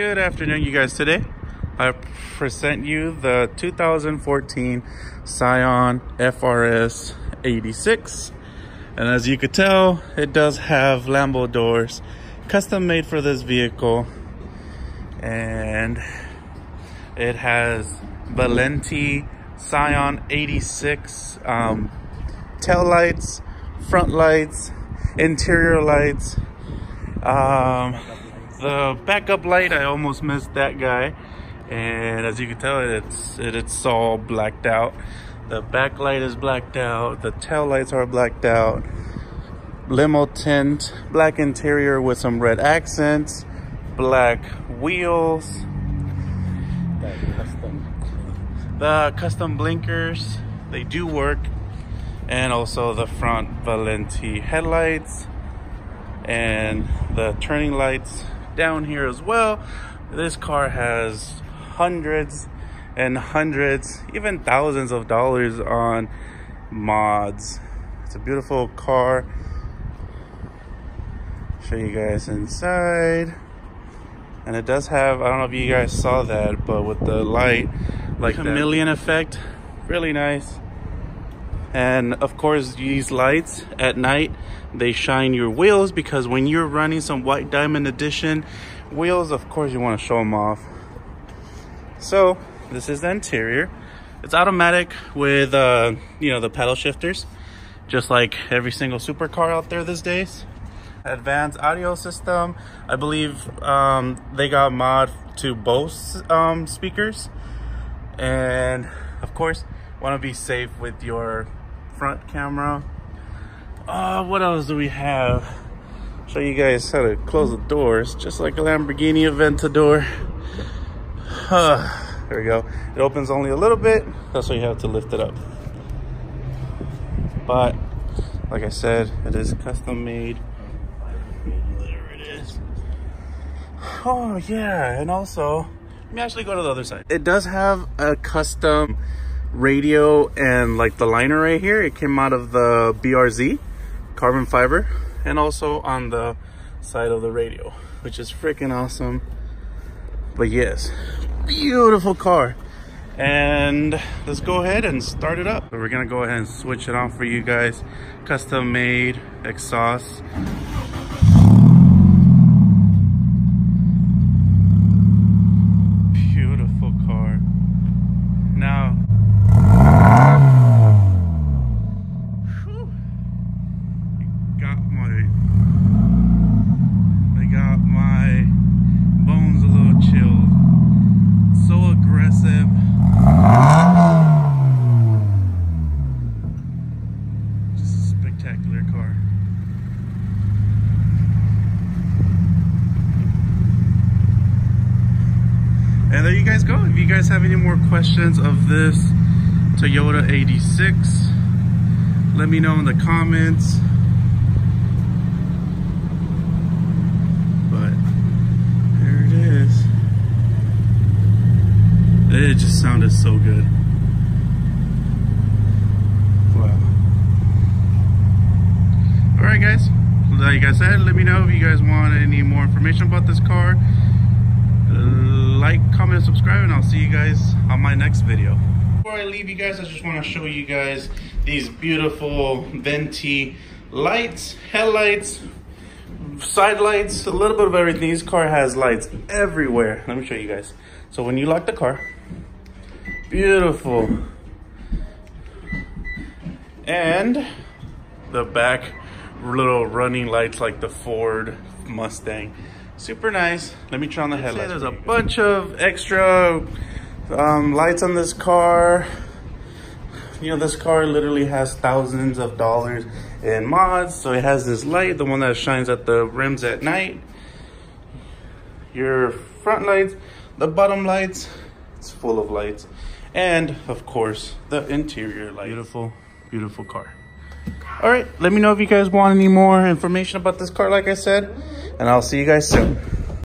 Good afternoon, you guys. Today, I present you the 2014 Scion FRS 86. And as you could tell, it does have Lambo doors, custom made for this vehicle. And it has Valenti Scion 86 um, tail lights, front lights, interior lights. Um, the backup light, I almost missed that guy. And as you can tell, it's it, it's all blacked out. The back light is blacked out. The tail lights are blacked out. Limo tint, black interior with some red accents, black wheels. Custom. The custom blinkers, they do work. And also the front Valenti headlights and the turning lights down here as well. This car has hundreds and hundreds, even thousands of dollars on mods. It's a beautiful car. Show you guys inside. And it does have, I don't know if you guys saw that, but with the light, like chameleon effect, really nice. And of course, these lights at night, they shine your wheels because when you're running some white diamond edition wheels, of course you want to show them off. So this is the interior. It's automatic with, uh, you know, the pedal shifters, just like every single supercar out there these days. Advanced audio system. I believe um, they got mod to Bose um, speakers. And of course, want to be safe with your front camera. Uh, what else do we have? Show you guys how to close the doors, just like a Lamborghini Aventador. There we go. It opens only a little bit. That's why you have to lift it up. But, like I said, it is custom made. There it is. Oh, yeah. And also, let me actually go to the other side. It does have a custom radio and like the liner right here. It came out of the brz carbon fiber and also on the side of the radio which is freaking awesome. But yes beautiful car. And let's go ahead and start it up. We're gonna go ahead and switch it on for you guys. Custom made exhaust. Beautiful car. Now spectacular car. And there you guys go. If you guys have any more questions of this Toyota 86, let me know in the comments. But there it is. It just sounded so good. All right guys like i said let me know if you guys want any more information about this car. Like comment subscribe and i'll see you guys on my next video. Before i leave you guys i just want to show you guys these beautiful venti lights headlights side lights a little bit of everything. This car has lights everywhere. Let me show you guys. So when you lock the car beautiful. And the back little running lights like the Ford Mustang. Super nice. Let me try on the headlights. There's a bunch of extra um, lights on this car. You know, this car literally has thousands of dollars in mods. So it has this light, the one that shines at the rims at night. Your front lights, the bottom lights, it's full of lights. And of course, the interior light. Beautiful, beautiful car all right let me know if you guys want any more information about this car like i said and i'll see you guys soon